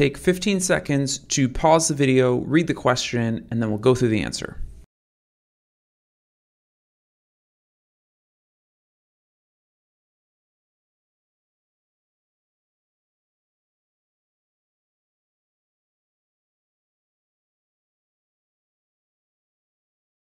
take 15 seconds to pause the video, read the question, and then we'll go through the answer.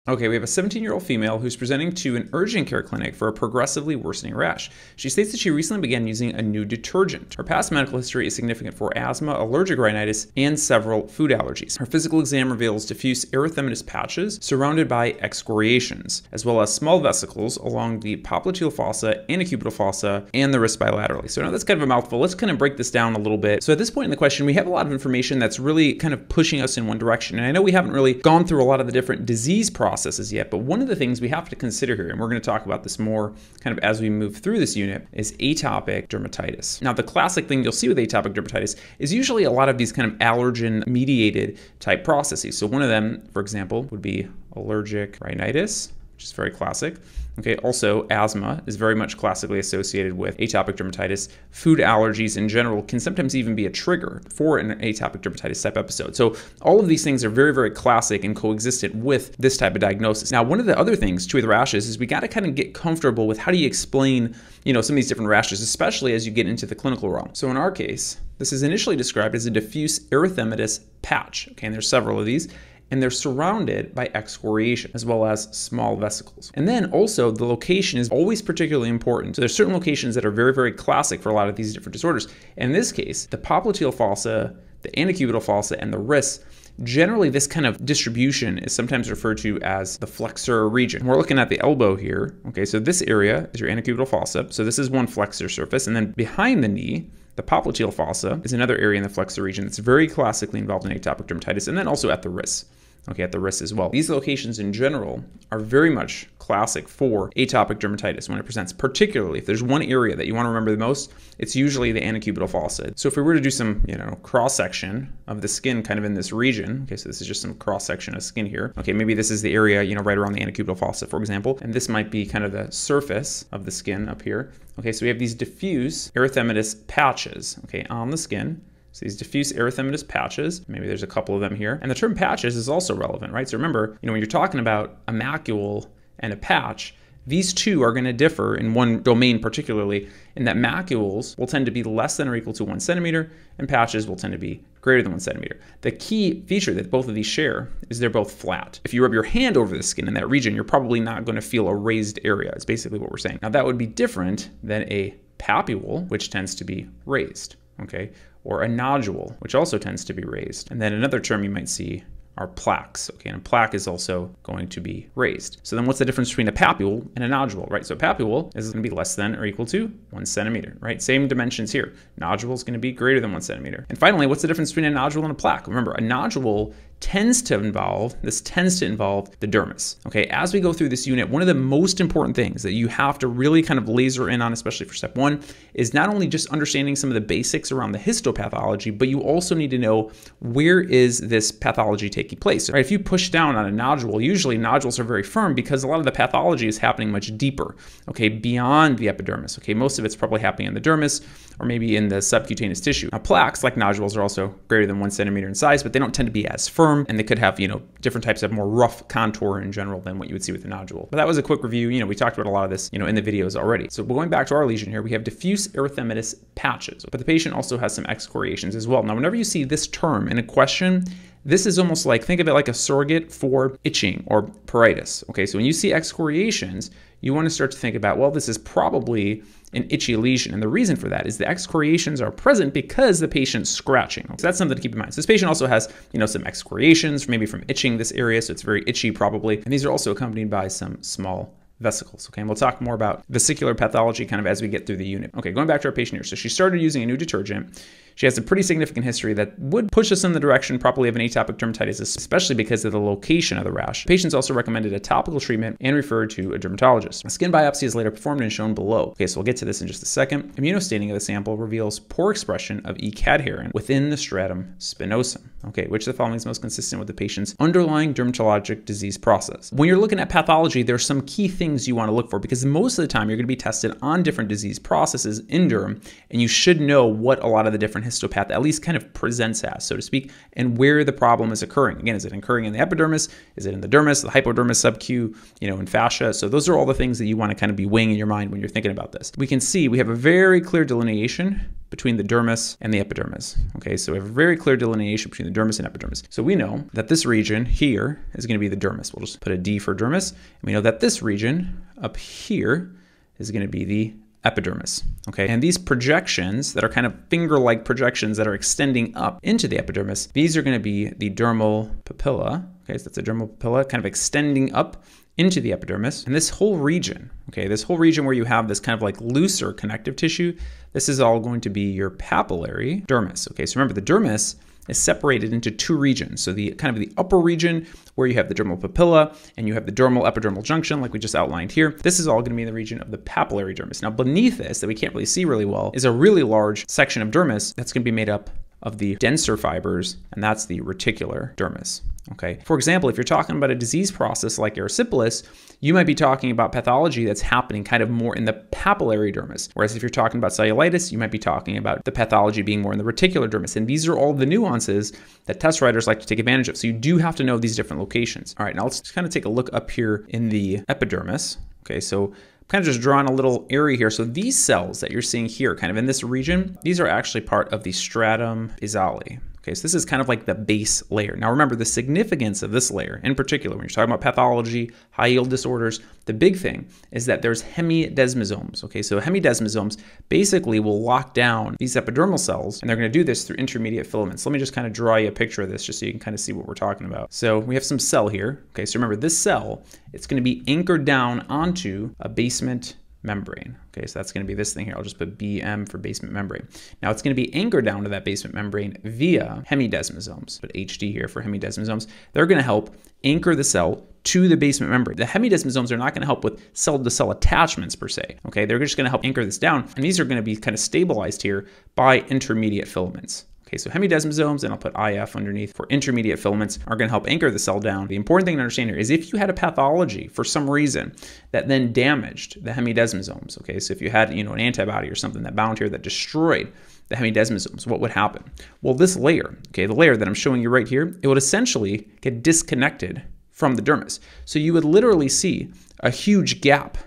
Okay, we have a 17 year old female who's presenting to an urgent care clinic for a progressively worsening rash. She states that she recently began using a new detergent. Her past medical history is significant for asthma, allergic rhinitis, and several food allergies. Her physical exam reveals diffuse erythematous patches surrounded by excoriations, as well as small vesicles along the popliteal fossa, antecubital fossa, and the wrist bilaterally. So now that's kind of a mouthful. Let's kind of break this down a little bit. So at this point in the question, we have a lot of information that's really kind of pushing us in one direction. And I know we haven't really gone through a lot of the different disease processes processes yet, but one of the things we have to consider here, and we're going to talk about this more kind of as we move through this unit, is atopic dermatitis. Now, the classic thing you'll see with atopic dermatitis is usually a lot of these kind of allergen mediated type processes. So, one of them, for example, would be allergic rhinitis which is very classic. Okay, also asthma is very much classically associated with atopic dermatitis. Food allergies in general can sometimes even be a trigger for an atopic dermatitis type episode. So all of these things are very, very classic and coexistent with this type of diagnosis. Now, one of the other things too with rashes is we got to kind of get comfortable with how do you explain, you know, some of these different rashes, especially as you get into the clinical realm. So in our case, this is initially described as a diffuse erythematous patch. Okay, and there's several of these and they're surrounded by excoriation as well as small vesicles. And then also the location is always particularly important. So there's certain locations that are very, very classic for a lot of these different disorders. In this case, the popliteal fossa, the antecubital fossa, and the wrists Generally, this kind of distribution is sometimes referred to as the flexor region. We're looking at the elbow here. Okay, so this area is your antecubital fossa. So this is one flexor surface. And then behind the knee, the popliteal fossa is another area in the flexor region that's very classically involved in atopic dermatitis, and then also at the wrists okay, at the wrist as well. These locations in general are very much classic for atopic dermatitis when it presents, particularly if there's one area that you want to remember the most, it's usually the antecubital fossa. So if we were to do some, you know, cross section of the skin kind of in this region, okay, so this is just some cross section of skin here. Okay, maybe this is the area, you know, right around the antecubital fossa, for example, and this might be kind of the surface of the skin up here. Okay, so we have these diffuse erythematous patches, okay, on the skin. So these diffuse erythematous patches, maybe there's a couple of them here. And the term patches is also relevant, right? So remember, you know, when you're talking about a macule and a patch, these two are going to differ in one domain particularly, in that macules will tend to be less than or equal to one centimeter, and patches will tend to be greater than one centimeter. The key feature that both of these share is they're both flat. If you rub your hand over the skin in that region, you're probably not going to feel a raised area, is basically what we're saying. Now that would be different than a papule, which tends to be raised, okay? or a nodule, which also tends to be raised. And then another term you might see are plaques. Okay, and a plaque is also going to be raised. So then what's the difference between a papule and a nodule, right? So a papule is going to be less than or equal to one centimeter, right? Same dimensions here. Nodule is going to be greater than one centimeter. And finally, what's the difference between a nodule and a plaque? Remember, a nodule tends to involve, this tends to involve the dermis. Okay, as we go through this unit, one of the most important things that you have to really kind of laser in on, especially for step one, is not only just understanding some of the basics around the histopathology, but you also need to know where is this pathology taking place. Right? If you push down on a nodule, usually nodules are very firm because a lot of the pathology is happening much deeper, okay, beyond the epidermis. Okay, most of it's probably happening in the dermis or maybe in the subcutaneous tissue. Now, plaques, like nodules, are also greater than one centimeter in size, but they don't tend to be as firm and they could have, you know, different types of more rough contour in general than what you would see with a nodule. But that was a quick review. You know, we talked about a lot of this, you know, in the videos already. So going back to our lesion here, we have diffuse erythematous patches, but the patient also has some excoriations as well. Now, whenever you see this term in a question, this is almost like, think of it like a surrogate for itching or pruritus. Okay, so when you see excoriations, you want to start to think about, well, this is probably an itchy lesion. And the reason for that is the excoriations are present because the patient's scratching. So that's something to keep in mind. So this patient also has, you know, some excoriations, maybe from itching this area, so it's very itchy probably. And these are also accompanied by some small vesicles. Okay, and we'll talk more about vesicular pathology kind of as we get through the unit. Okay, going back to our patient here. So she started using a new detergent. She has a pretty significant history that would push us in the direction probably of an atopic dermatitis, especially because of the location of the rash. Patients also recommended a topical treatment and referred to a dermatologist. A skin biopsy is later performed and shown below. Okay, so we'll get to this in just a second. Immunostaining of the sample reveals poor expression of E. cadherin within the stratum spinosum. Okay, which of the following is most consistent with the patient's underlying dermatologic disease process? When you're looking at pathology, there's some key things you want to look for because most of the time you're going to be tested on different disease processes in derm, and you should know what a lot of the different histopath at least kind of presents as, so to speak, and where the problem is occurring. Again, is it occurring in the epidermis? Is it in the dermis, the hypodermis, subq, you know, in fascia? So those are all the things that you want to kind of be weighing in your mind when you're thinking about this. We can see we have a very clear delineation between the dermis and the epidermis. Okay, so we have a very clear delineation between the dermis and epidermis. So we know that this region here is going to be the dermis. We'll just put a D for dermis. And we know that this region up here is going to be the epidermis. Okay, and these projections that are kind of finger-like projections that are extending up into the epidermis, these are going to be the dermal papilla. Okay, so that's a dermal papilla kind of extending up into the epidermis. And this whole region, okay, this whole region where you have this kind of like looser connective tissue, this is all going to be your papillary dermis. Okay, so remember the dermis is separated into two regions. So the kind of the upper region where you have the dermal papilla and you have the dermal epidermal junction like we just outlined here. This is all going to be in the region of the papillary dermis. Now beneath this that we can't really see really well is a really large section of dermis that's going to be made up of the denser fibers, and that's the reticular dermis. Okay. For example, if you're talking about a disease process like erysipelas, you might be talking about pathology that's happening kind of more in the papillary dermis. Whereas if you're talking about cellulitis, you might be talking about the pathology being more in the reticular dermis. And these are all the nuances that test writers like to take advantage of. So you do have to know these different locations. All right, now let's kind of take a look up here in the epidermis. Okay, so kind of just drawing a little area here. So these cells that you're seeing here, kind of in this region, these are actually part of the stratum basale. Okay, so this is kind of like the base layer. Now remember the significance of this layer in particular, when you're talking about pathology, high yield disorders, the big thing is that there's hemidesmosomes. Okay, so hemidesmosomes basically will lock down these epidermal cells, and they're gonna do this through intermediate filaments. Let me just kind of draw you a picture of this just so you can kind of see what we're talking about. So we have some cell here. Okay, so remember this cell, it's gonna be anchored down onto a basement membrane. Okay, so that's going to be this thing here. I'll just put BM for basement membrane. Now it's going to be anchored down to that basement membrane via hemidesmosomes. Put HD here for hemidesmosomes. They're going to help anchor the cell to the basement membrane. The hemidesmosomes are not going to help with cell-to-cell attachments per se. Okay, they're just going to help anchor this down, and these are going to be kind of stabilized here by intermediate filaments. Okay, so hemidesmosomes, and I'll put IF underneath for intermediate filaments, are going to help anchor the cell down. The important thing to understand here is if you had a pathology for some reason that then damaged the hemidesmosomes, okay, so if you had, you know, an antibody or something that bound here that destroyed the hemidesmosomes, what would happen? Well, this layer, okay, the layer that I'm showing you right here, it would essentially get disconnected from the dermis. So you would literally see a huge gap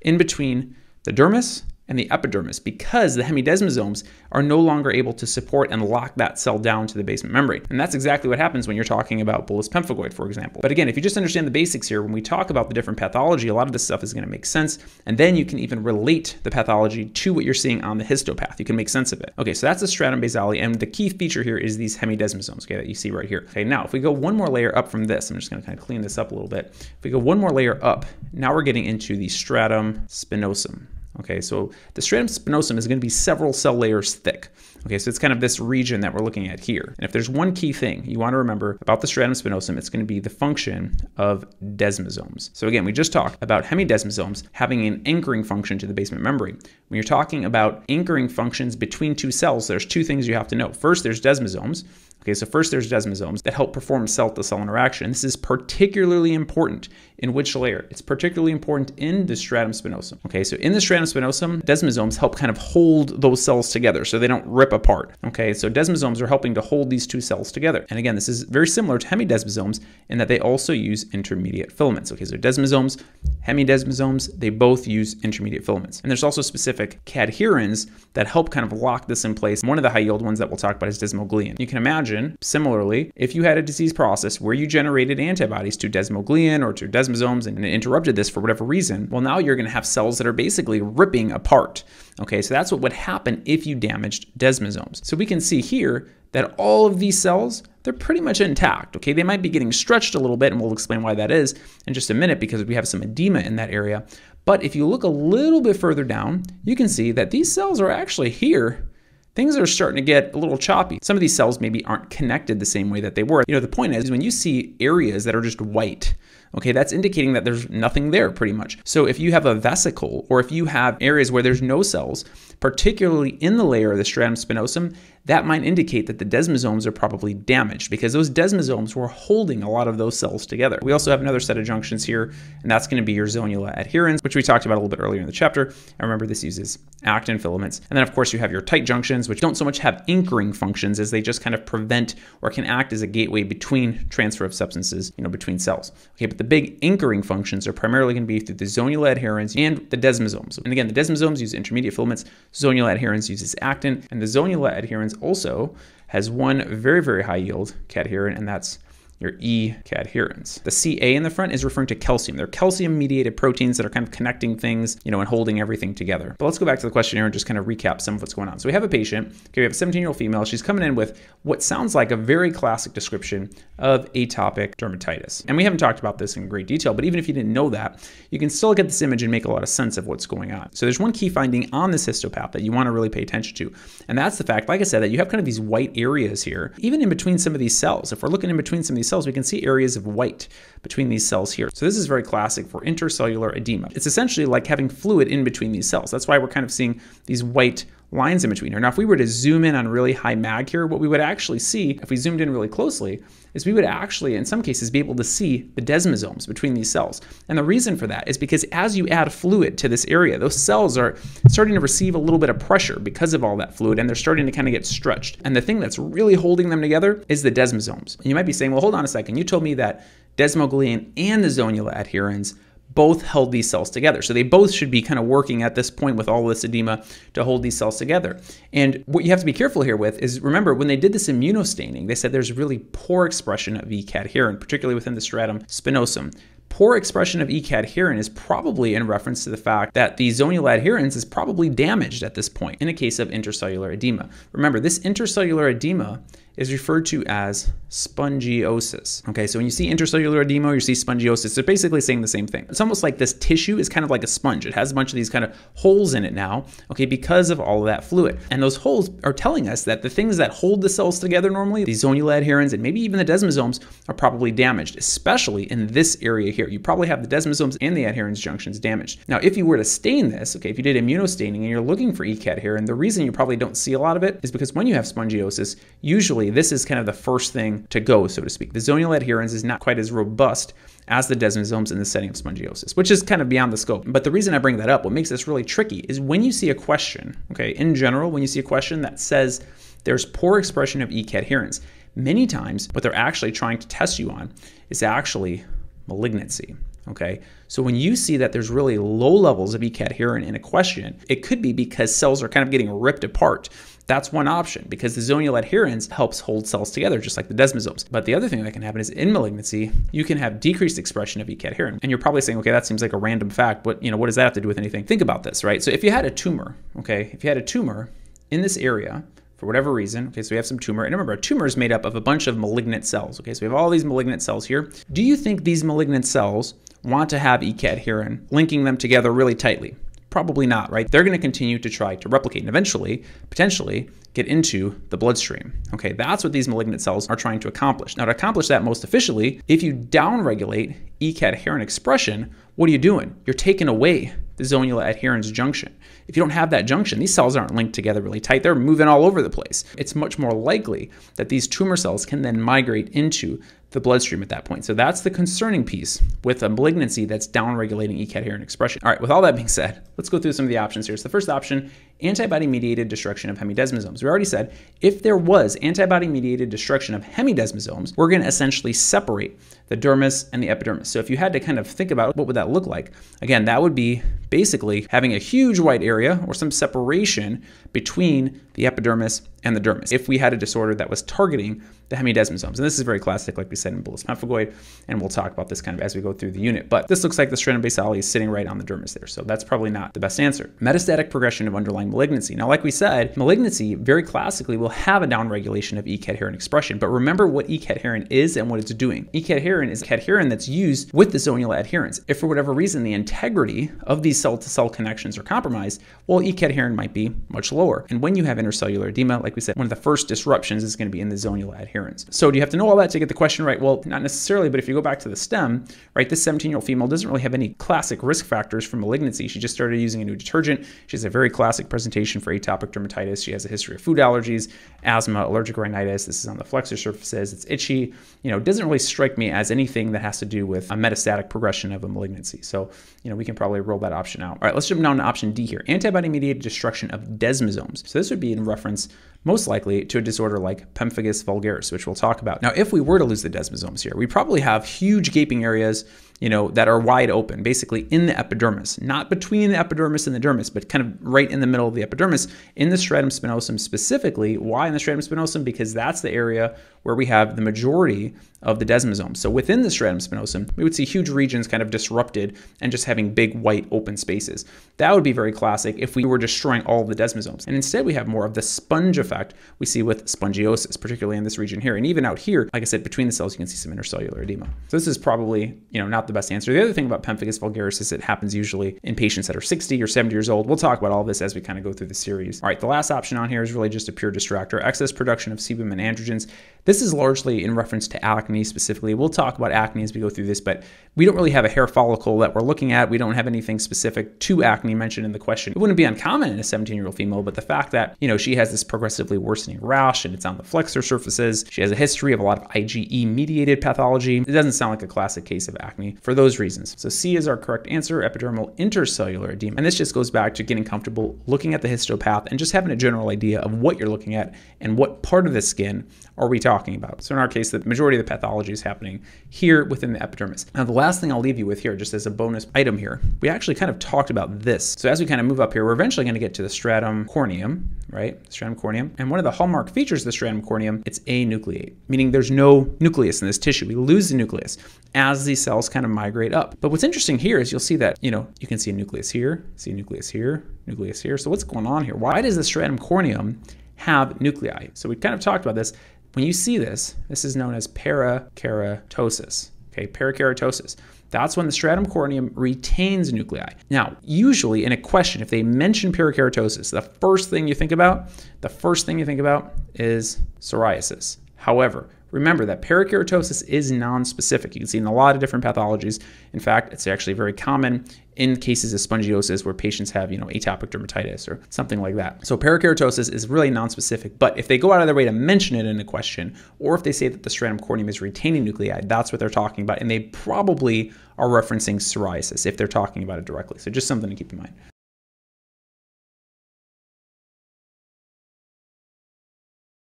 in between the dermis and the epidermis because the hemidesmosomes are no longer able to support and lock that cell down to the basement membrane. And that's exactly what happens when you're talking about bullous pemphigoid, for example. But again, if you just understand the basics here, when we talk about the different pathology, a lot of this stuff is going to make sense. And then you can even relate the pathology to what you're seeing on the histopath. You can make sense of it. Okay, so that's the stratum basale. And the key feature here is these hemidesmosomes, okay, that you see right here. Okay, now if we go one more layer up from this, I'm just going to kind of clean this up a little bit. If we go one more layer up, now we're getting into the stratum spinosum. Okay, so the stratum spinosum is going to be several cell layers thick. Okay, so it's kind of this region that we're looking at here. And if there's one key thing you want to remember about the stratum spinosum, it's going to be the function of desmosomes. So again, we just talked about hemidesmosomes having an anchoring function to the basement membrane. When you're talking about anchoring functions between two cells, there's two things you have to know. First, there's desmosomes. Okay, so first there's desmosomes that help perform cell-to-cell interaction. This is particularly important in which layer? It's particularly important in the stratum spinosum. Okay, so in the stratum spinosum, desmosomes help kind of hold those cells together so they don't rip apart. Okay, so desmosomes are helping to hold these two cells together. And again, this is very similar to hemidesmosomes in that they also use intermediate filaments. Okay, so desmosomes, hemidesmosomes, they both use intermediate filaments. And there's also specific cadherins that help kind of lock this in place. One of the high yield ones that we'll talk about is desmoglein. You can imagine, similarly, if you had a disease process where you generated antibodies to desmoglein or to desmosomes and interrupted this for whatever reason, well, now you're going to have cells that are basically ripping apart. Okay, so that's what would happen if you damaged desmosomes. So we can see here that all of these cells, they're pretty much intact. Okay, they might be getting stretched a little bit, and we'll explain why that is in just a minute because we have some edema in that area. But if you look a little bit further down, you can see that these cells are actually here things are starting to get a little choppy. Some of these cells maybe aren't connected the same way that they were. You know, the point is when you see areas that are just white, okay, that's indicating that there's nothing there pretty much. So if you have a vesicle or if you have areas where there's no cells, particularly in the layer of the stratum spinosum, that might indicate that the desmosomes are probably damaged because those desmosomes were holding a lot of those cells together. We also have another set of junctions here, and that's going to be your zonula adherens, which we talked about a little bit earlier in the chapter. And remember, this uses actin filaments. And then, of course, you have your tight junctions, which don't so much have anchoring functions as they just kind of prevent or can act as a gateway between transfer of substances, you know, between cells. Okay, but the big anchoring functions are primarily going to be through the zonula adherens and the desmosomes. And again, the desmosomes use intermediate filaments, zonula adherens uses actin, and the zonula adherens also has one very, very high yield cadherin, and that's your E cadherins. The Ca in the front is referring to calcium. They're calcium mediated proteins that are kind of connecting things, you know, and holding everything together. But let's go back to the questionnaire and just kind of recap some of what's going on. So we have a patient, okay, we have a 17 year old female. She's coming in with what sounds like a very classic description of atopic dermatitis. And we haven't talked about this in great detail, but even if you didn't know that, you can still get this image and make a lot of sense of what's going on. So there's one key finding on this histopath that you want to really pay attention to. And that's the fact, like I said, that you have kind of these white areas here, even in between some of these cells. If we're looking in between some of these cells, we can see areas of white between these cells here. So this is very classic for intercellular edema. It's essentially like having fluid in between these cells. That's why we're kind of seeing these white lines in between here. Now, if we were to zoom in on really high mag here, what we would actually see, if we zoomed in really closely, is we would actually, in some cases, be able to see the desmosomes between these cells. And the reason for that is because as you add fluid to this area, those cells are starting to receive a little bit of pressure because of all that fluid, and they're starting to kind of get stretched. And the thing that's really holding them together is the desmosomes. And you might be saying, well, hold on a second. You told me that desmoglein and the zonula adherens both held these cells together. So they both should be kind of working at this point with all this edema to hold these cells together. And what you have to be careful here with is remember when they did this immunostaining, they said there's really poor expression of E-cadherin, particularly within the stratum spinosum. Poor expression of E-cadherin is probably in reference to the fact that the zonula adherens is probably damaged at this point in a case of intercellular edema. Remember, this intercellular edema is referred to as spongiosis. Okay, so when you see intercellular edema you see spongiosis, they're basically saying the same thing. It's almost like this tissue is kind of like a sponge. It has a bunch of these kind of holes in it now, okay, because of all of that fluid. And those holes are telling us that the things that hold the cells together normally, the zonula adherens and maybe even the desmosomes, are probably damaged, especially in this area here. You probably have the desmosomes and the adherens junctions damaged. Now, if you were to stain this, okay, if you did immunostaining and you're looking for E-cadherin, the reason you probably don't see a lot of it is because when you have spongiosis, usually this is kind of the first thing to go, so to speak. The zonula adherens is not quite as robust as the desmosomes in the setting of spongiosis, which is kind of beyond the scope. But the reason I bring that up, what makes this really tricky, is when you see a question, okay, in general, when you see a question that says there's poor expression of E-cadherins, many times what they're actually trying to test you on is actually malignancy. Okay, so when you see that there's really low levels of E-cadherin in a question, it could be because cells are kind of getting ripped apart. That's one option because the zonula adherens helps hold cells together just like the desmosomes. But the other thing that can happen is in malignancy, you can have decreased expression of E-cadherin. And you're probably saying, okay, that seems like a random fact, but you know, what does that have to do with anything? Think about this, right? So if you had a tumor, okay, if you had a tumor in this area, for whatever reason. Okay, so we have some tumor. And remember, a tumor is made up of a bunch of malignant cells. Okay, so we have all these malignant cells here. Do you think these malignant cells want to have E-cadherin linking them together really tightly? Probably not, right? They're going to continue to try to replicate and eventually, potentially, get into the bloodstream. Okay, that's what these malignant cells are trying to accomplish. Now, to accomplish that most efficiently, if you downregulate E-cadherin expression, what are you doing? You're taking away the zonula adherens junction. If you don't have that junction, these cells aren't linked together really tight. They're moving all over the place. It's much more likely that these tumor cells can then migrate into the bloodstream at that point. So that's the concerning piece with a malignancy that's downregulating E-cadherin expression. All right, with all that being said, let's go through some of the options here. So the first option, antibody-mediated destruction of hemidesmosomes. We already said if there was antibody-mediated destruction of hemidesmosomes, we're going to essentially separate the dermis and the epidermis. So if you had to kind of think about what would that look like, again, that would be basically having a huge white area or some separation between the epidermis and the dermis if we had a disorder that was targeting the hemidesmosomes. And this is very classic, like we said in bullous pemphigoid, and we'll talk about this kind of as we go through the unit. But this looks like the stratum basale is sitting right on the dermis there, so that's probably not the best answer. Metastatic progression of underlying malignancy. Now, like we said, malignancy very classically will have a downregulation of E-cadherin expression, but remember what E-cadherin is and what it's doing. E-cadherin is a cadherin that's used with the zonula adherens. If for whatever reason the integrity of these cell-to-cell connections are compromised, well, E-cadherin might be much lower. And when you have intercellular edema, like we said, one of the first disruptions is going to be in the zonula adherens appearance. So do you have to know all that to get the question right? Well, not necessarily, but if you go back to the stem, right, this 17-year-old female doesn't really have any classic risk factors for malignancy. She just started using a new detergent. She has a very classic presentation for atopic dermatitis. She has a history of food allergies, asthma, allergic rhinitis. This is on the flexor surfaces. It's itchy. You know, it doesn't really strike me as anything that has to do with a metastatic progression of a malignancy. So, you know, we can probably roll that option out. All right, let's jump down to option D here. Antibody-mediated destruction of desmosomes. So this would be in reference most likely to a disorder like pemphigus vulgaris, which we'll talk about. Now, if we were to lose the desmosomes here, we probably have huge gaping areas you know, that are wide open, basically in the epidermis, not between the epidermis and the dermis, but kind of right in the middle of the epidermis, in the stratum spinosum specifically. Why in the stratum spinosum? Because that's the area where we have the majority of the desmosomes. So within the stratum spinosum, we would see huge regions kind of disrupted and just having big white open spaces. That would be very classic if we were destroying all the desmosomes. And instead we have more of the sponge effect we see with spongiosis, particularly in this region here. And even out here, like I said, between the cells, you can see some intercellular edema. So this is probably, you know, not the best answer. The other thing about pemphigus vulgaris is it happens usually in patients that are 60 or 70 years old. We'll talk about all this as we kind of go through the series. All right, the last option on here is really just a pure distractor, excess production of sebum and androgens. This is largely in reference to acne specifically. We'll talk about acne as we go through this, but we don't really have a hair follicle that we're looking at. We don't have anything specific to acne mentioned in the question. It wouldn't be uncommon in a 17 year old female, but the fact that, you know, she has this progressively worsening rash and it's on the flexor surfaces, she has a history of a lot of IgE mediated pathology. It doesn't sound like a classic case of acne for those reasons. So C is our correct answer, epidermal intercellular edema. And this just goes back to getting comfortable looking at the histopath and just having a general idea of what you're looking at and what part of the skin are we talking about. So in our case, the majority of the pathology is happening here within the epidermis. Now, the last thing I'll leave you with here, just as a bonus item here, we actually kind of talked about this. So as we kind of move up here, we're eventually going to get to the stratum corneum, right? Stratum corneum. And one of the hallmark features of the stratum corneum, it's anucleate, meaning there's no nucleus in this tissue. We lose the nucleus as these cells kind of migrate up. But what's interesting here is you'll see that, you know, you can see a nucleus here, see a nucleus here, nucleus here. So what's going on here? Why does the stratum corneum have nuclei? So we kind of talked about this. When you see this, this is known as parakeratosis. Okay, parakeratosis. That's when the stratum corneum retains nuclei. Now, usually in a question, if they mention parakeratosis, the first thing you think about, the first thing you think about is psoriasis. However, Remember that parakeratosis is non-specific. You can see in a lot of different pathologies. In fact, it's actually very common in cases of spongiosis where patients have, you know, atopic dermatitis or something like that. So parakeratosis is really non-specific, but if they go out of their way to mention it in a question, or if they say that the stratum corneum is retaining nuclei, that's what they're talking about. And they probably are referencing psoriasis if they're talking about it directly. So just something to keep in mind.